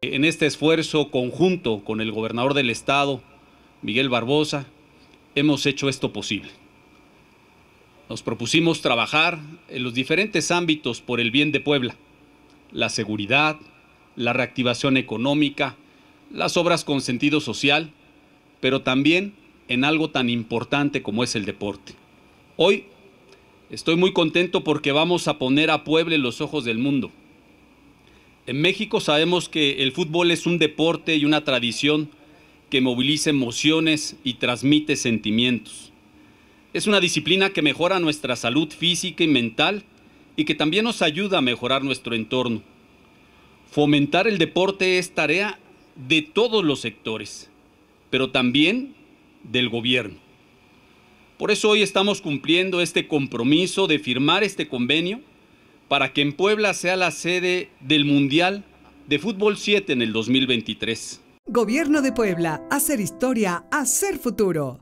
En este esfuerzo conjunto con el gobernador del estado, Miguel Barbosa, hemos hecho esto posible. Nos propusimos trabajar en los diferentes ámbitos por el bien de Puebla, la seguridad, la reactivación económica, las obras con sentido social, pero también en algo tan importante como es el deporte. Hoy estoy muy contento porque vamos a poner a Puebla en los ojos del mundo. En México sabemos que el fútbol es un deporte y una tradición que moviliza emociones y transmite sentimientos. Es una disciplina que mejora nuestra salud física y mental y que también nos ayuda a mejorar nuestro entorno. Fomentar el deporte es tarea de todos los sectores, pero también del gobierno. Por eso hoy estamos cumpliendo este compromiso de firmar este convenio para que en Puebla sea la sede del Mundial de Fútbol 7 en el 2023. Gobierno de Puebla, hacer historia, hacer futuro.